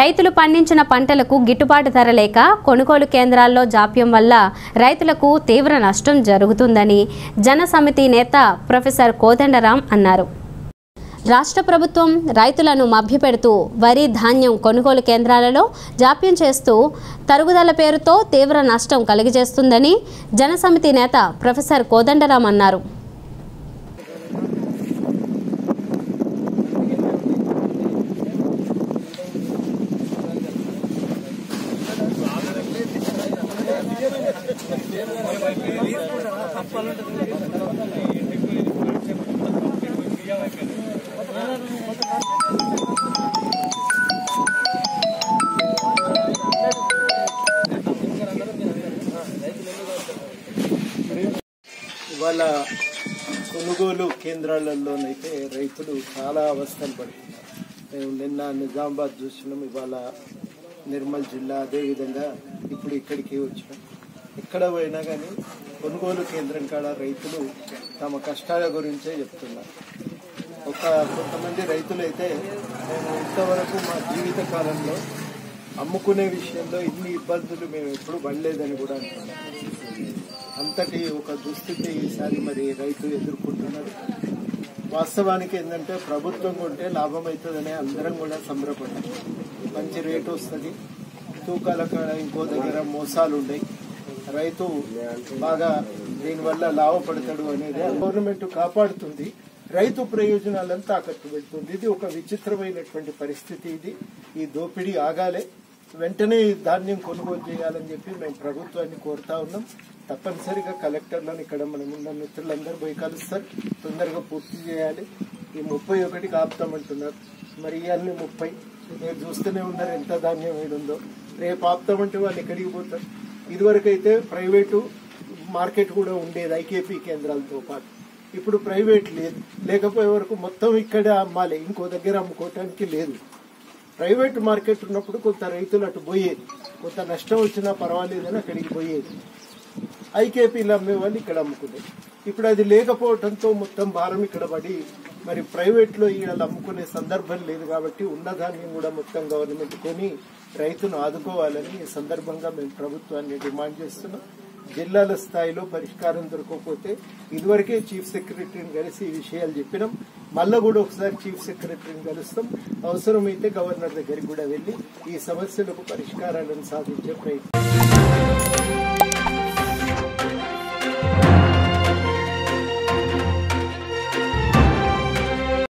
రైతులు పండించిన పంటలకు గిట్టుబాటు ధర లేక కొనుగోలు కేంద్రాల్లో జాప్యం వల్ల రైతులకు తీవ్ర నష్టం జరుగుతుందని జనసమితి నేత ప్రొఫెసర్ కోదండరాం అన్నారు. రాష్ట్ర ప్రభుత్వం రైతులను మభ్యపెడుతూ వరి ధాన్యం కొనుగోలు కేంద్రాలలో జాప్యం చేస్తూ తరుగుదల పేరుతో తీవ్ర నష్టం కలిగజేస్తుందని జనసమితి నేత ప్రొఫెసర్ కోదండరాం అన్నారు. ఇవాళ కొనుగోలు కేంద్రాలలోనైతే రైతులు చాలా అవస్థలు పడుతున్నారు. మేము నిన్న నిజామాబాద్ చూసినాం ఇవాళ నిర్మల్ జిల్లా అదేవిధంగా ఇప్పుడు ఇక్కడికి వచ్చినాం. ఎక్కడ పోయినా కానీ కొనుగోలు కేంద్రం కాడ రైతులు తమ కష్టాల గురించే చెప్తున్నారు. ఒక కొంతమంది రైతులైతే మేము ఇంతవరకు మా జీవిత కాలంలో అమ్ముకునే విషయంలో ఇన్ని ఇబ్బందులు మేము ఎప్పుడు పడలేదని కూడా అంటున్నాం అంతటి ఒక దుస్థితి ఈసారి మరి రైతు ఎదుర్కొంటున్నారు వాస్తవానికి ఏంటంటే ప్రభుత్వం కొంటే లాభం అవుతుందని అందరం కూడా సంబరపడ్డాం. మంచి రేటు వస్తుంది. తూకాల కాడ ఇంకో దగ్గర మోసాలు ఉన్నాయి రైతు బాగా దీనివల్ల లాభపడతాడు అనేది గవర్నమెంట్ కాపాడుతుంది. రైతు ప్రయోజనాలంతా అక్కడికి వెళ్తుంది ఇది ఒక విచిత్రమైనటువంటి పరిస్థితి ఇది. ఈ దోపిడీ ఆగాలే. వెంటనే ధాన్యం కొనుగోలు చేయాలని చెప్పి మేము ప్రభుత్వాన్ని కోరుతా ఉన్నాం. తప్పనిసరిగా కలెక్టర్లను ఇక్కడ మనం ఉన్న మిత్రులందరూ పోయి కలుస్తారు. తొందరగా పూర్తి చేయాలి. ఈ ముప్పై ఒకటికి ఆపుతామంటున్నారు. మరి ఇవన్నీ ముప్పై. మీరు చూస్తూనే ఉన్నారు ఎంత ధాన్యం ఏడుందో. ఉందో రేపు ఆపుతామంటే వాళ్ళు ఎక్కడికి పోతారు? ఇదివరకు అయితే ప్రైవేటు మార్కెట్ కూడా ఉండేది ఐకేపీ కేంద్రాలతో పాటు. ఇప్పుడు ప్రైవేట్ లేదు. లేకపోయే వరకు మొత్తం ఇక్కడే అమ్మాలి. ఇంకో దగ్గర అమ్ముకోవటానికి లేదు. ప్రైవేట్ మార్కెట్ ఉన్నప్పుడు కొంత రైతులు అటు పోయేది. కొంత నష్టం వచ్చినా పర్వాలేదని అక్కడికి పోయేది. ఐకేపీలు అమ్మేవాళ్ళు ఇక్కడ అమ్ముకునేది. ఇప్పుడు అది లేకపోవడంతో మొత్తం భారం ఇక్కడ పడి మరి ప్రైవేట్లో ఈడ అమ్ముకునే సందర్భం లేదు కాబట్టి ఉన్నదాన్ని కూడా మొత్తం గవర్నమెంట్ కొని రైతును ఆదుకోవాలని ఈ సందర్భంగా మేము ప్రభుత్వాన్ని డిమాండ్ చేస్తున్నాం. జిల్లాల స్థాయిలో పరిష్కారం దొరకకపోతే ఇదివరకే చీఫ్ సెక్రటరీని కలిసి ఈ విషయాలు చెప్పినాం. మళ్ళా కూడా ఒకసారి చీఫ్ సెక్రటరీని కలుస్తాం. అవసరమైతే గవర్నర్ దగ్గరికి కూడా వెళ్ళి ఈ సమస్యలకు పరిష్కారాలను సాధించే ప్రయత్నం